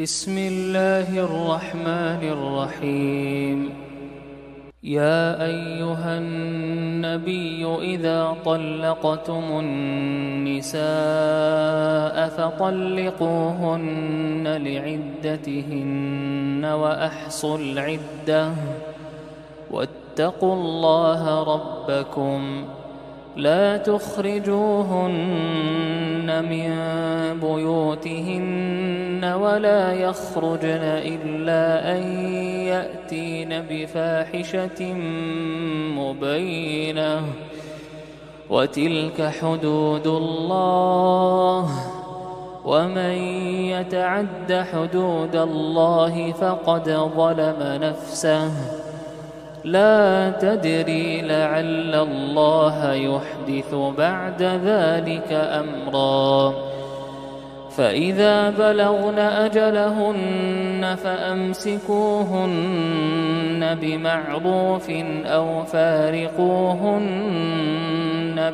بسم الله الرحمن الرحيم. يا أيها النبي إذا طلقتم النساء فطلقوهن لعدتهن وأحصوا العدة. واتقوا الله ربكم. لا تخرجوهن من بيوتهن ولا يخرجن إلا أن يأتين بفاحشة مبينة. وتلك حدود الله. ومن يتعد حدود الله فقد ظلم نفسه. لا تدري لعل الله يحدث بعد ذلك أمرا. فإذا بلغن أجلهن فأمسكوهن بمعروف أو فارقوهن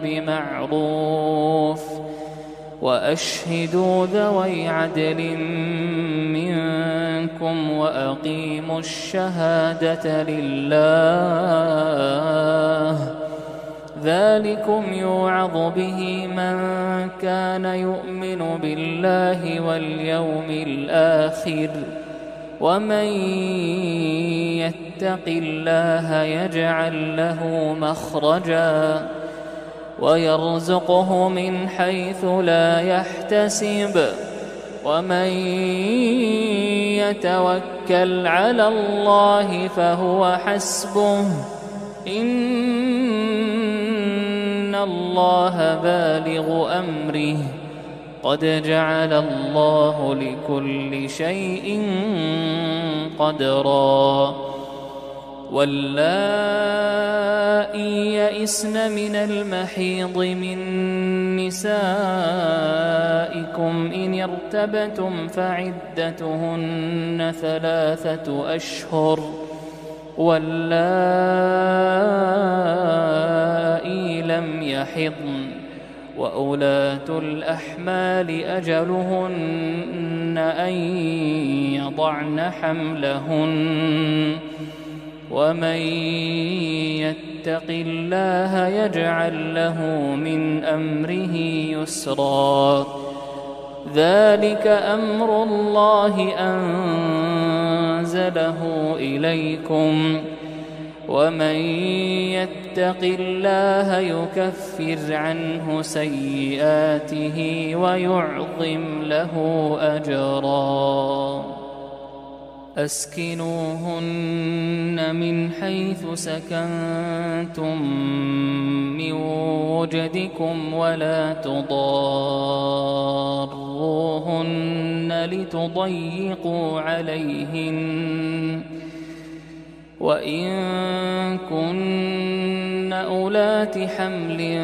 بمعروف وأشهدوا ذوي عدل منكم وأقيموا الشهادة لله ذلكم يوعظ به من كان يؤمن بالله واليوم الآخر ومن يتق الله يجعل له مخرجا ويرزقه من حيث لا يحتسب ومن يتوكل على الله فهو حسبه إن الله بالغ أمره. قد جعل الله لكل شيء قدرا. واللائي يئسن من المحيض من نسائكم إن ارتبتم فعدتهن ثلاثة أشهر. واللائي لم يحضن وأولاة الأحمال أجلهن أن يضعن حملهن ومن يتق الله يجعل له من امره يسرا ذلك أمر الله انزله اليكم ومن يتق الله يكفر عنه سيئاته ويعظم له أجرا. أسكنوهن من حيث سكنتم من وجدكم ولا تضاروهن لتضيقوا عليهن. وإن كن أولات حمل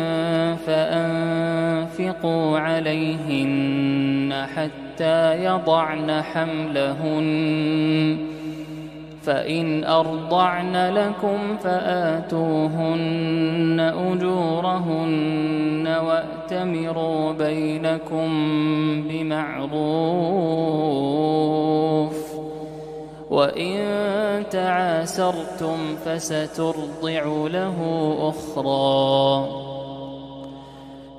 فأنفقوا عليهن حتى يضعن حملهن فإن أرضعن لكم فآتوهن أجورهن وأتمروا بينكم بمعروف وإن تعاسرتم فسترضع له أخرى.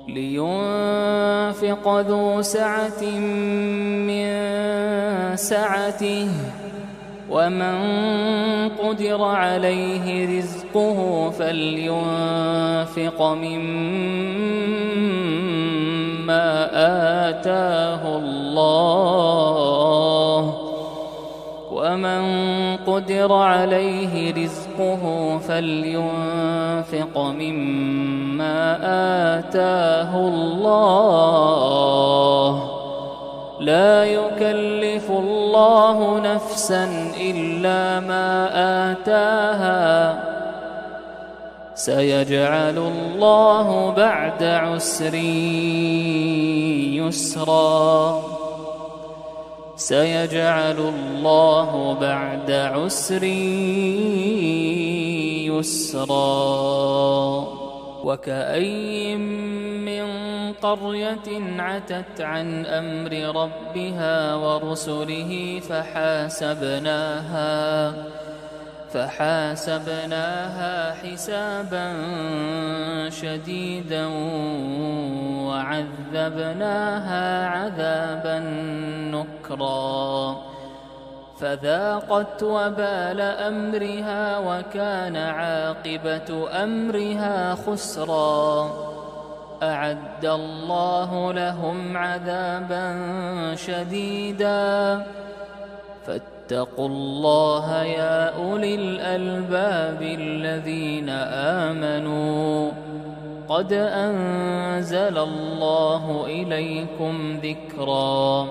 لينفق ذو سعة من سعته ومن قدر عليه رزقه فلينفق مما آتاه الله. قدر عليه رزقه فلينفق مما آتاه الله. لا يكلف الله نفسا إلا ما آتاها. سيجعل الله بعد عسر يسرا. سيجعل الله بعد عسر يسرا. وكأي من قرية عتت عن أمر ربها ورسله فحاسبناها. فحاسبناها حسابا شديدا وعذبناها عذابا نكرا. فذاقت وبال أمرها وكان عاقبة أمرها خسرا. أعد الله لهم عذابا شديدا. فاتقوا الله يا أولي الألباب الذين آمنوا. قد أنزل الله إليكم ذكرا.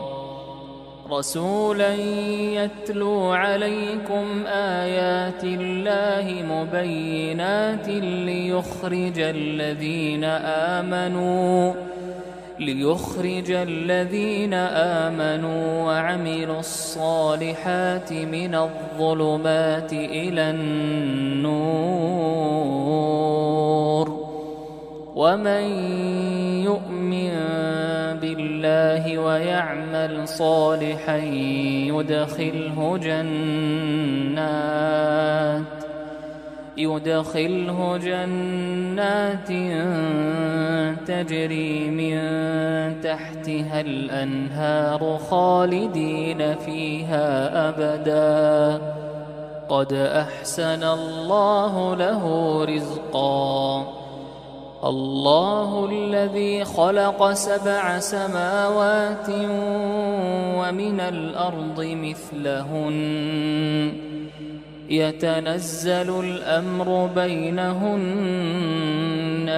رسولا يتلو عليكم آيات الله مبينات ليخرج الذين آمنوا. ليخرج الذين آمنوا وعملوا الصالحات من الظلمات إلى النور. ومن يؤمن بالله ويعمل صالحا يدخله جنات. يدخله جنات تجري من تحتها الأنهار خالدين فيها أبدا. قد أحسن الله له رزقا. الله الذي خلق سبع سماوات ومن الأرض مثلهن. يتنزل الأمر بينهن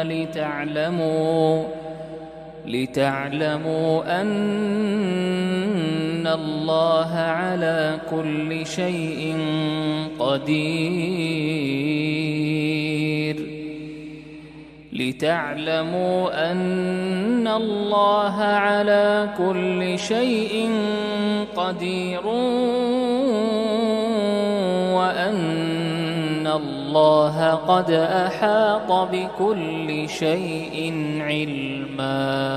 لتعلموا لتعلموا أن الله على كل شيء قدير. لتعلموا أن الله على كل شيء قدير. الله قد أحاط بكل شيء علما.